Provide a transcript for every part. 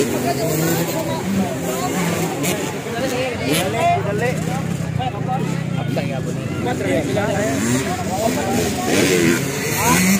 Apa yang apa nih?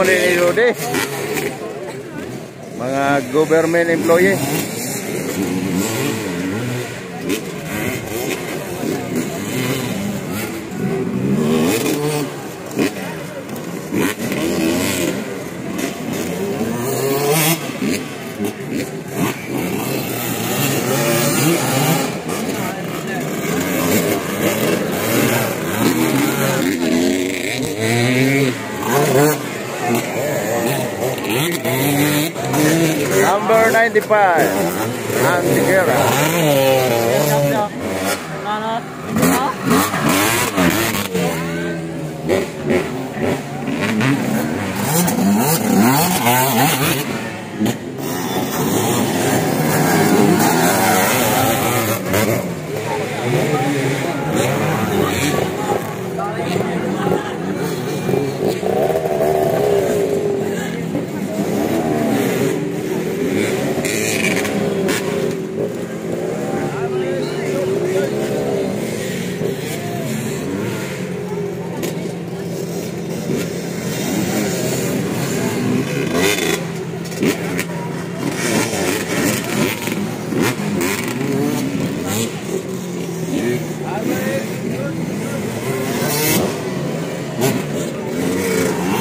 mo rin ni Mga government employee. Thank you. number 95, Antigera.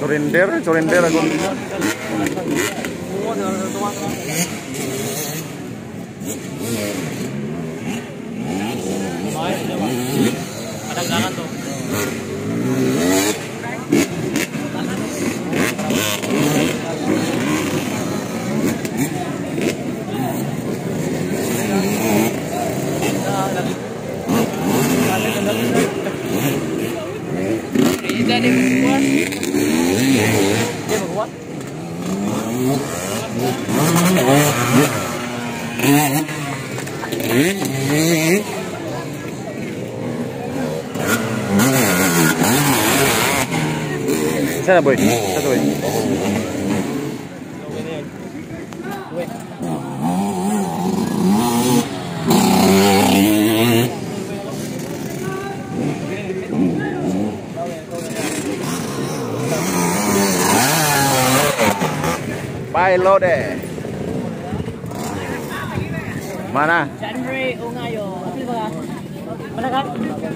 Surinder, surinder ako. Surinder. Đi ra đi một quát. Đi một quát. Sao là bởi? Sao rồi? Bailo deh. Mana? January oh,